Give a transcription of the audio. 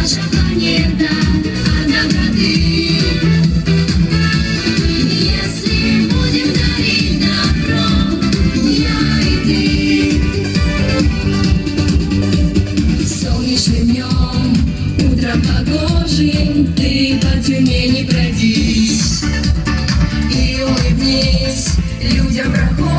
наша планета от доброты. вечером ты по тюрьме не пройдись и улыбнись людям проходит.